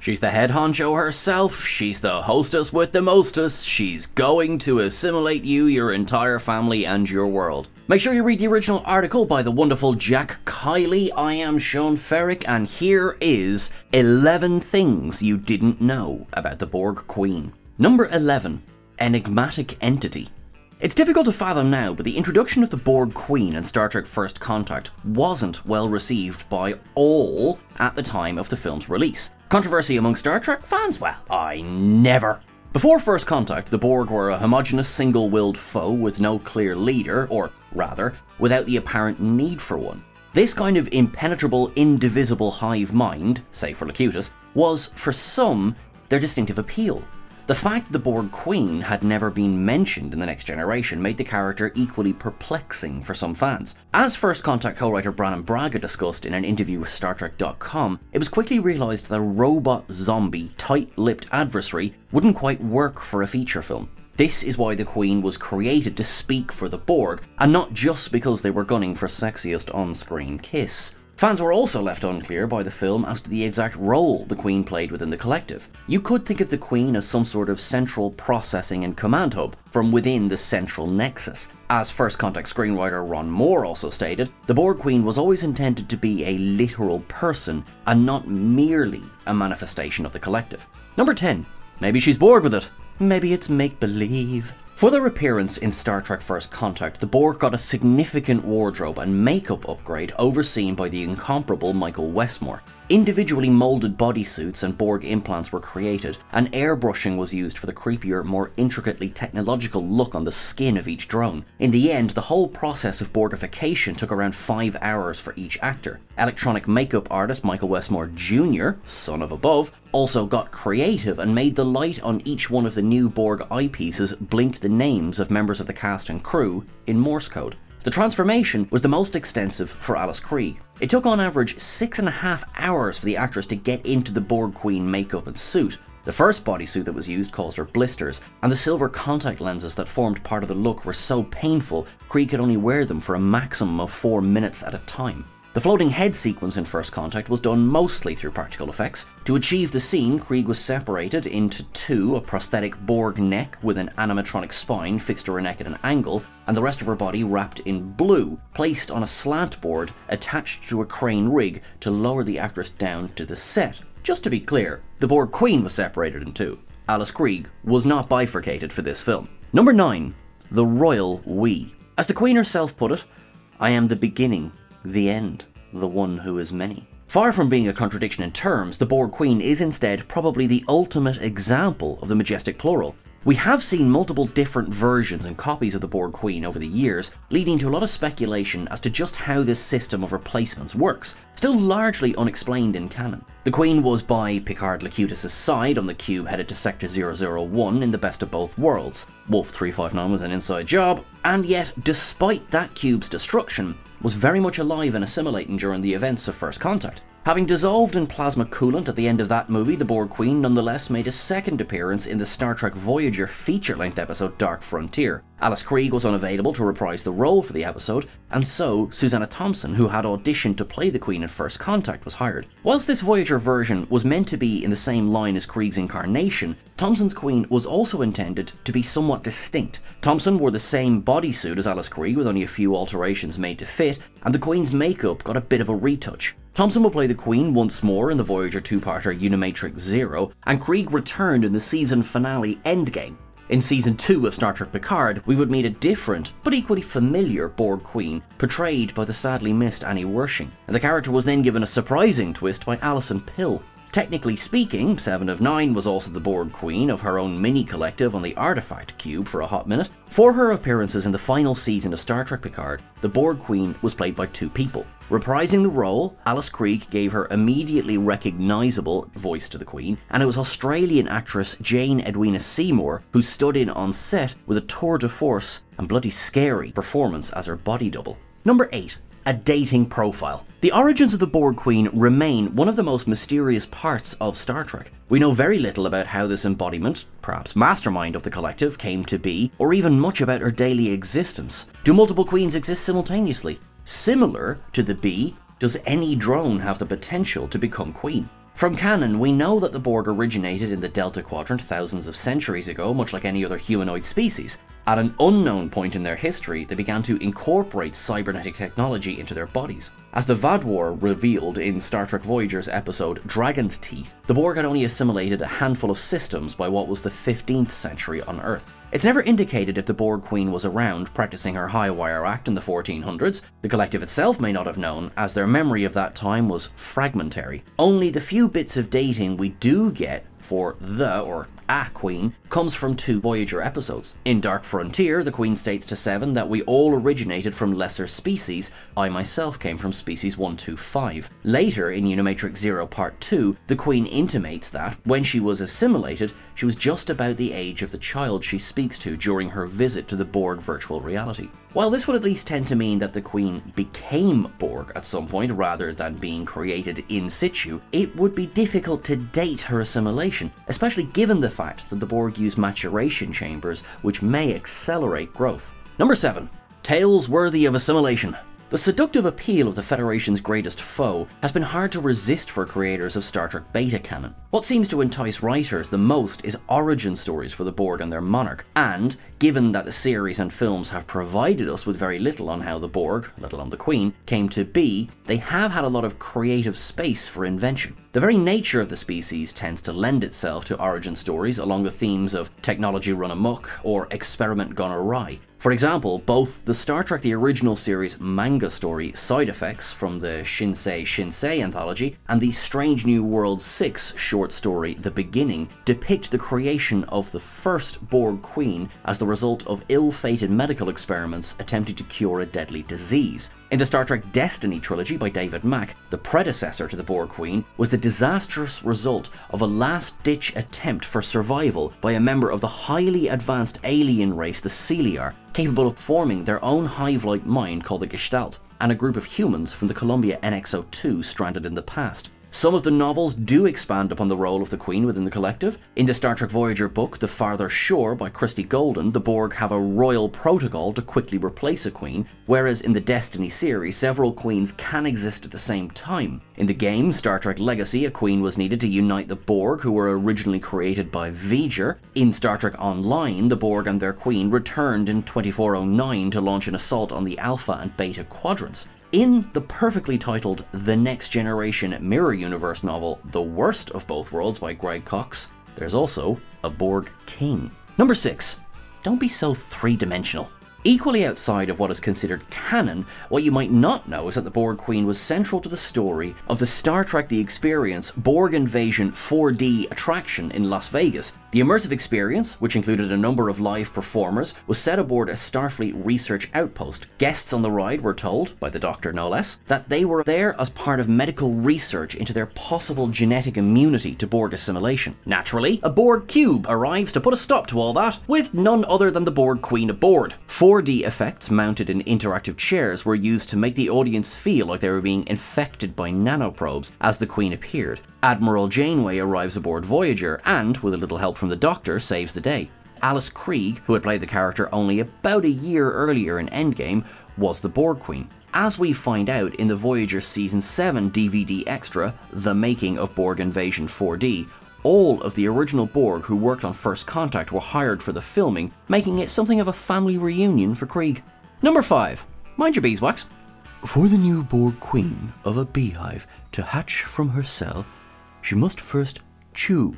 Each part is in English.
She's the head honcho herself, she's the hostess with the mostest, she's going to assimilate you, your entire family, and your world. Make sure you read the original article by the wonderful Jack Kiley. I am Sean Ferrick, and here is 11 things you didn't know about the Borg Queen. Number 11 Enigmatic Entity. It's difficult to fathom now, but the introduction of the Borg Queen in Star Trek First Contact wasn't well received by all at the time of the film's release. Controversy among Star Trek fans? Well, I never. Before First Contact, the Borg were a homogenous single willed foe with no clear leader, or rather, without the apparent need for one. This kind of impenetrable, indivisible hive mind, say for Locutus, was, for some, their distinctive appeal. The fact the Borg Queen had never been mentioned in The Next Generation made the character equally perplexing for some fans. As First Contact co writer Brannon Braga discussed in an interview with StarTrek.com, it was quickly realised that a robot zombie, tight lipped adversary wouldn't quite work for a feature film. This is why the Queen was created to speak for the Borg, and not just because they were gunning for sexiest on screen kiss. Fans were also left unclear by the film as to the exact role the Queen played within the collective. You could think of the Queen as some sort of central processing and command hub from within the central nexus. As First Contact screenwriter Ron Moore also stated, the Borg Queen was always intended to be a literal person and not merely a manifestation of the collective. Number 10. Maybe she's bored with it. Maybe it's make believe. For their appearance in Star Trek First Contact, the Borg got a significant wardrobe and makeup upgrade overseen by the incomparable Michael Westmore. Individually moulded bodysuits and Borg implants were created, and airbrushing was used for the creepier, more intricately technological look on the skin of each drone. In the end, the whole process of Borgification took around five hours for each actor. Electronic makeup artist Michael Westmore Jr., son of above, also got creative and made the light on each one of the new Borg eyepieces blink the names of members of the cast and crew in Morse code. The transformation was the most extensive for Alice Krige. It took on average six and a half hours for the actress to get into the Borg Queen makeup and suit. The first bodysuit that was used caused her blisters, and the silver contact lenses that formed part of the look were so painful, Krige could only wear them for a maximum of four minutes at a time. The floating head sequence in First Contact was done mostly through practical effects. To achieve the scene, Krige was separated into two a prosthetic Borg neck with an animatronic spine fixed to her neck at an angle, and the rest of her body wrapped in blue, placed on a slant board attached to a crane rig to lower the actress down to the set. Just to be clear, the Borg Queen was separated in two. Alice Krige was not bifurcated for this film. Number 9. The Royal We. As the Queen herself put it, I am the beginning the end, the one who is many. Far from being a contradiction in terms, the Borg Queen is instead probably the ultimate example of the majestic plural. We have seen multiple different versions and copies of the Borg Queen over the years, leading to a lot of speculation as to just how this system of replacements works, still largely unexplained in canon. The Queen was by Picard Locutus' side on the cube headed to Sector 001 in the best of both worlds. Wolf 359 was an inside job, and yet, despite that cube's destruction, was very much alive and assimilating during the events of First Contact. Having dissolved in plasma coolant at the end of that movie, the Borg Queen nonetheless made a second appearance in the Star Trek Voyager feature length episode Dark Frontier. Alice Krige was unavailable to reprise the role for the episode, and so Susanna Thompson, who had auditioned to play the Queen in First Contact, was hired. Whilst this Voyager version was meant to be in the same line as Krige's incarnation, Thompson's Queen was also intended to be somewhat distinct. Thompson wore the same bodysuit as Alice Krige with only a few alterations made to fit, and the Queen's makeup got a bit of a retouch. Thompson will play the Queen once more in the Voyager two-parter Unimatrix Zero, and Krige returned in the season finale Endgame. In season 2 of Star Trek Picard, we would meet a different, but equally familiar Borg Queen, portrayed by the sadly missed Annie Wersching, and the character was then given a surprising twist by Alison Pill. Technically speaking, Seven of Nine was also the Borg Queen of her own mini collective on the Artifact Cube for a hot minute. For her appearances in the final season of Star Trek Picard, the Borg Queen was played by two people. Reprising the role, Alice Krige gave her immediately recognisable voice to the Queen, and it was Australian actress Jane Edwina Seymour who stood in on set with a tour de force and bloody scary performance as her body double. Number 8 a dating profile. The origins of the Borg Queen remain one of the most mysterious parts of Star Trek. We know very little about how this embodiment, perhaps mastermind of the collective, came to be, or even much about her daily existence. Do multiple queens exist simultaneously? Similar to the bee, does any drone have the potential to become queen? From canon, we know that the Borg originated in the Delta Quadrant thousands of centuries ago, much like any other humanoid species. At an unknown point in their history, they began to incorporate cybernetic technology into their bodies. As the Vaadwaur revealed in Star Trek Voyager's episode Dragon's Teeth, the Borg had only assimilated a handful of systems by what was the 15th century on Earth. It's never indicated if the Borg Queen was around practicing her high wire act in the 1400s. The collective itself may not have known, as their memory of that time was fragmentary. Only the few bits of dating we do get for the or a queen comes from two Voyager episodes. In Dark Frontier, the Queen states to Seven that we all originated from lesser species. I myself came from species 125. Later, in Unimatrix Zero Part 2, the Queen intimates that, when she was assimilated, she was just about the age of the child she speaks to during her visit to the Borg virtual reality. While this would at least tend to mean that the Queen became Borg at some point rather than being created in situ, it would be difficult to date her assimilation, especially given the fact that the Borg use maturation chambers which may accelerate growth. Number 7. Tales worthy of assimilation. The seductive appeal of the Federation's greatest foe has been hard to resist for creators of Star Trek beta canon. What seems to entice writers the most is origin stories for the Borg and their monarch, and given that the series and films have provided us with very little on how the Borg, let alone the Queen, came to be, they have had a lot of creative space for invention. The very nature of the species tends to lend itself to origin stories along the themes of technology run amok or experiment gone awry, for example, both the Star Trek the original series manga story Side Effects from the Shinsei Shinsei anthology and the Strange New World 6 short story The Beginning depict the creation of the first Borg Queen as the result of ill-fated medical experiments attempting to cure a deadly disease. In the Star Trek Destiny trilogy by David Mack, the predecessor to the Borg Queen was the disastrous result of a last-ditch attempt for survival by a member of the highly advanced alien race, the Caeliar, capable of forming their own hive-like mind called the Gestalt, and a group of humans from the Columbia NX-02 stranded in the past. Some of the novels do expand upon the role of the Queen within the collective. In the Star Trek Voyager book, The Farther Shore by Christie Golden, the Borg have a royal protocol to quickly replace a Queen, whereas in the Destiny series, several Queens can exist at the same time. In the game, Star Trek Legacy, a Queen was needed to unite the Borg, who were originally created by V'Ger. In Star Trek Online, the Borg and their Queen returned in 2409 to launch an assault on the Alpha and Beta quadrants. In the perfectly titled The Next Generation Mirror Universe novel, The Worst of Both Worlds by Greg Cox, there's also a Borg King. Number 6. Don't be so three dimensional. Equally outside of what is considered canon, what you might not know is that the Borg Queen was central to the story of the Star Trek The Experience Borg Invasion 4D attraction in Las Vegas. The immersive experience, which included a number of live performers, was set aboard a Starfleet research outpost. Guests on the ride were told, by the doctor no less, that they were there as part of medical research into their possible genetic immunity to Borg assimilation. Naturally, a Borg cube arrives to put a stop to all that, with none other than the Borg Queen aboard. 4D effects mounted in interactive chairs were used to make the audience feel like they were being infected by nanoprobes as the Queen appeared. Admiral Janeway arrives aboard Voyager and, with a little help from the Doctor, saves the day. Alice Krige, who had played the character only about a year earlier in Endgame, was the Borg Queen. As we find out in the Voyager Season 7 DVD extra, The Making of Borg Invasion 4D, all of the original Borg who worked on First Contact were hired for the filming, making it something of a family reunion for Krige. Number 5. Mind your beeswax. For the new Borg queen of a beehive to hatch from her cell, she must first chew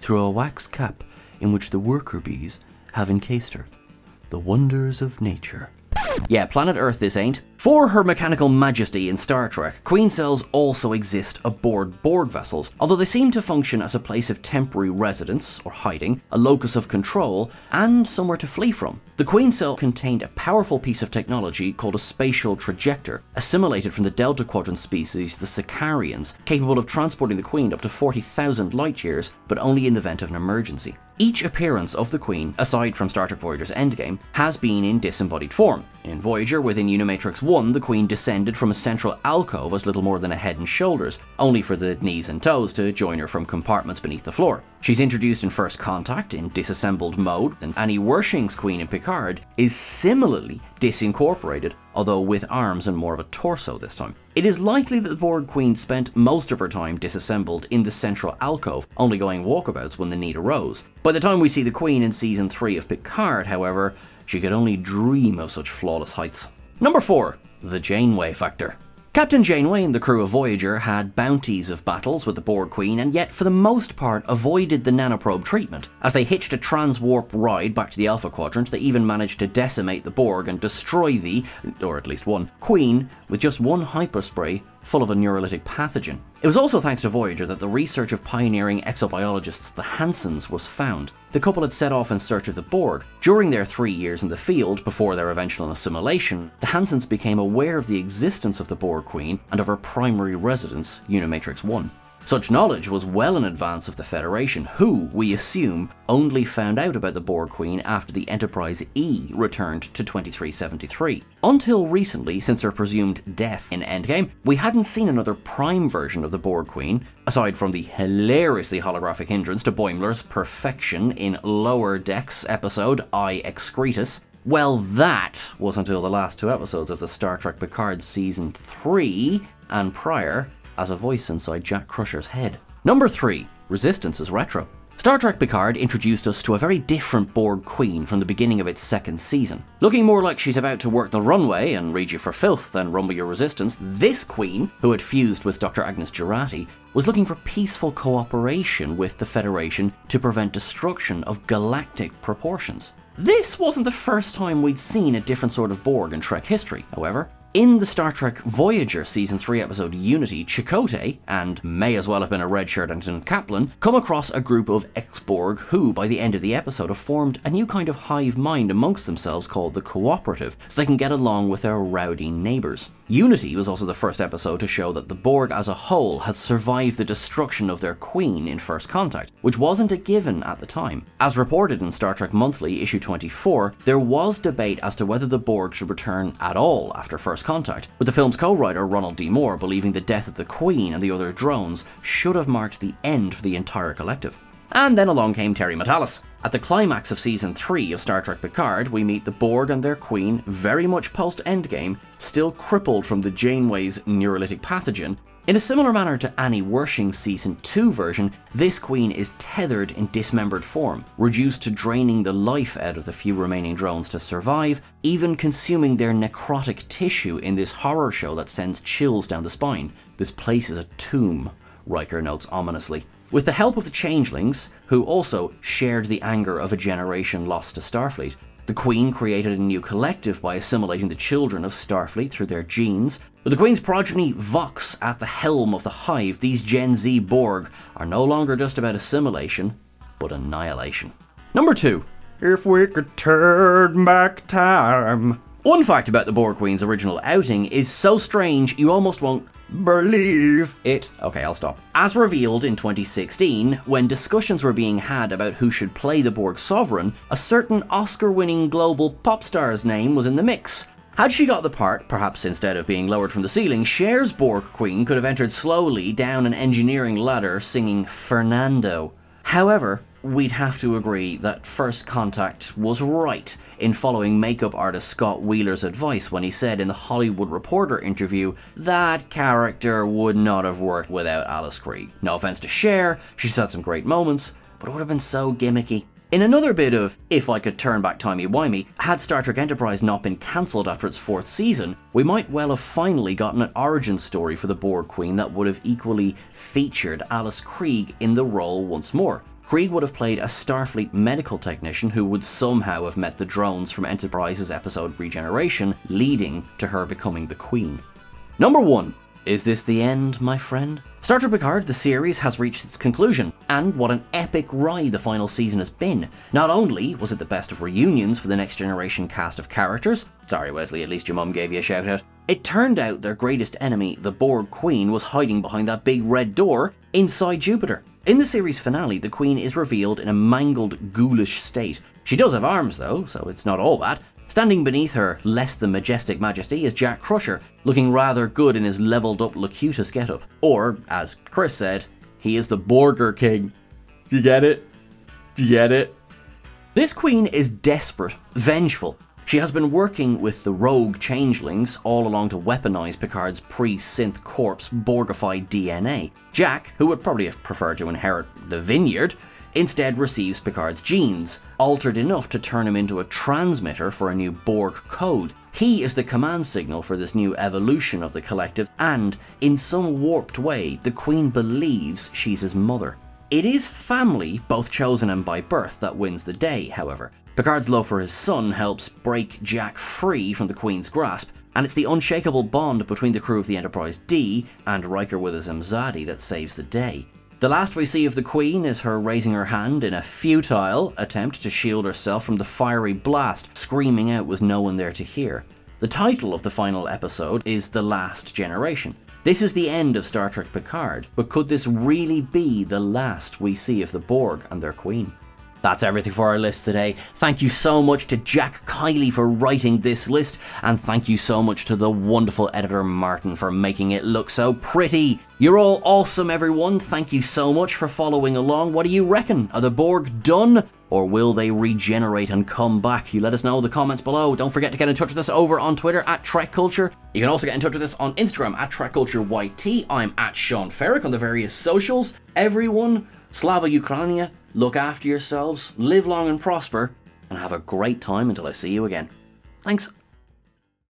through a wax cap in which the worker bees have encased her. The wonders of nature. Yeah, planet Earth this ain't. For her mechanical majesty in Star Trek, queen cells also exist aboard Borg vessels, although they seem to function as a place of temporary residence, or hiding, a locus of control, and somewhere to flee from. The queen cell contained a powerful piece of technology called a spatial trajector, assimilated from the Delta Quadrant species, the Sikarians, capable of transporting the queen up to 40,000 light years, but only in the event of an emergency. Each appearance of the Queen, aside from Star Trek Voyager's Endgame, has been in disembodied form. In Voyager, within Unimatrix 1, the Queen descended from a central alcove as little more than a head and shoulders, only for the knees and toes to join her from compartments beneath the floor. She's introduced in First Contact in disassembled mode, and Annie Wersching's Queen in Picard is similarly disincorporated, although with arms and more of a torso this time. It is likely that the Borg Queen spent most of her time disassembled in the central alcove, only going walkabouts when the need arose. By the time we see the Queen in season 3 of Picard, however, she could only dream of such flawless heights. Number 4. The Janeway Factor. Captain Janeway and the crew of Voyager had bounties of battles with the Borg Queen and yet, for the most part, avoided the nanoprobe treatment. As they hitched a transwarp ride back to the Alpha Quadrant, they even managed to decimate the Borg and destroy the, or at least one, Queen with just one hyperspray full of a neurolytic pathogen. It was also thanks to Voyager that the research of pioneering exobiologists, the Hansons, was found. The couple had set off in search of the Borg. During their three years in the field, before their eventual assimilation, the Hansons became aware of the existence of the Borg Queen and of her primary residence, Unimatrix 1. Such knowledge was well in advance of the Federation, who, we assume, only found out about the Borg Queen after the Enterprise E returned to 2373. Until recently, since her presumed death in Endgame, we hadn't seen another Prime version of the Borg Queen, aside from the hilariously holographic hindrance to Boimler's perfection in Lower Decks episode I Excretus. Well, that was until the last two episodes of the Star Trek Picard Season 3, and prior, as a voice inside Jack Crusher's head. Number 3. Resistance is retro. Star Trek Picard introduced us to a very different Borg Queen from the beginning of its second season. Looking more like she's about to work the runway and read you for filth than rumble your resistance, this Queen, who had fused with Dr. Agnes Jurati, was looking for peaceful cooperation with the Federation to prevent destruction of galactic proportions. This wasn't the first time we'd seen a different sort of Borg in Trek history, however. In the Star Trek Voyager Season 3 episode Unity, Chakotay, and may as well have been a redshirt Lieutenant Kaplan, come across a group of ex-Borg who, by the end of the episode, have formed a new kind of hive mind amongst themselves called the Cooperative, so they can get along with their rowdy neighbours. Unity was also the first episode to show that the Borg as a whole had survived the destruction of their queen in First Contact, which wasn't a given at the time. As reported in Star Trek Monthly, issue 24, there was debate as to whether the Borg should return at all after First Contact, with the film's co-writer Ronald D. Moore believing the death of the Queen and the other drones should have marked the end for the entire collective. And then along came Terry Matalas. At the climax of season 3 of Star Trek Picard, we meet the Borg and their queen, very much post Endgame, still crippled from the Janeway's neurolytic pathogen. In a similar manner to Annie Wersching's season 2 version, this queen is tethered in dismembered form, reduced to draining the life out of the few remaining drones to survive, even consuming their necrotic tissue in this horror show that sends chills down the spine. This place is a tomb, Riker notes ominously. With the help of the changelings, who also shared the anger of a generation lost to Starfleet, the Queen created a new collective by assimilating the children of Starfleet through their genes. With the Queen's progeny Vox at the helm of the Hive, these Gen Z Borg are no longer just about assimilation, but annihilation. Number 2. If we could turn back time. One fact about the Borg Queen's original outing is so strange you almost won't believe it. Okay, I'll stop. As revealed in 2016, when discussions were being had about who should play the Borg Sovereign, a certain Oscar winning global pop star's name was in the mix. Had she got the part, perhaps instead of being lowered from the ceiling, Cher's Borg Queen could have entered slowly down an engineering ladder singing Fernando. However, we'd have to agree that First Contact was right in following makeup artist Scott Wheeler's advice when he said in the Hollywood Reporter interview that character would not have worked without Alice Krige. No offense to Cher, she's had some great moments, but it would have been so gimmicky. In another bit of if I could turn back timey-wimey, had Star Trek Enterprise not been cancelled after its fourth season, we might well have finally gotten an origin story for the Borg Queen that would have equally featured Alice Krige in the role once more. Krige would have played a Starfleet medical technician who would somehow have met the drones from Enterprise's episode Regeneration, leading to her becoming the Queen. Number 1. Is this the end, my friend? Star Trek Picard, the series, has reached its conclusion, and what an epic ride the final season has been. Not only was it the best of reunions for the next generation cast of characters, sorry Wesley, at least your mum gave you a shout out, it turned out their greatest enemy, the Borg Queen, was hiding behind that big red door inside Jupiter. In the series finale, the Queen is revealed in a mangled, ghoulish state. She does have arms though, so it's not all that, Standing beneath her less than majestic majesty is Jack Crusher, looking rather good in his leveled up Locutus getup. Or, as Chris said, he is the Burger King. Do you get it? Do you get it? This queen is desperate, vengeful. She has been working with the rogue changelings all along to weaponize Picard's pre-synth corpse Borgified DNA. Jack, who would probably have preferred to inherit the vineyard, instead receives Picard's genes, altered enough to turn him into a transmitter for a new Borg code. He is the command signal for this new evolution of the collective, and in some warped way, the Queen believes she's his mother. It is family, both chosen and by birth, that wins the day, however. Picard's love for his son helps break Jack free from the Queen's grasp, and it's the unshakable bond between the crew of the Enterprise D and Riker with his Imzadi that saves the day. The last we see of the Queen is her raising her hand in a futile attempt to shield herself from the fiery blast, screaming out with no one there to hear. The title of the final episode is The Last Generation. This is the end of Star Trek Picard, but could this really be the last we see of the Borg and their Queen? That's everything for our list today. Thank you so much to Jack Kiley for writing this list, and thank you so much to the wonderful editor Martin for making it look so pretty. You're all awesome, everyone. Thank you so much for following along. What do you reckon? Are the Borg done? Or will they regenerate and come back? You let us know in the comments below. Don't forget to get in touch with us over on Twitter at Trek Culture. You can also get in touch with us on Instagram at Trek Culture YT. I'm at Sean Ferrick on the various socials. Everyone, Slava Ukraina, look after yourselves, live long and prosper, and have a great time until I see you again. Thanks.